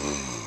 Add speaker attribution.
Speaker 1: Mm.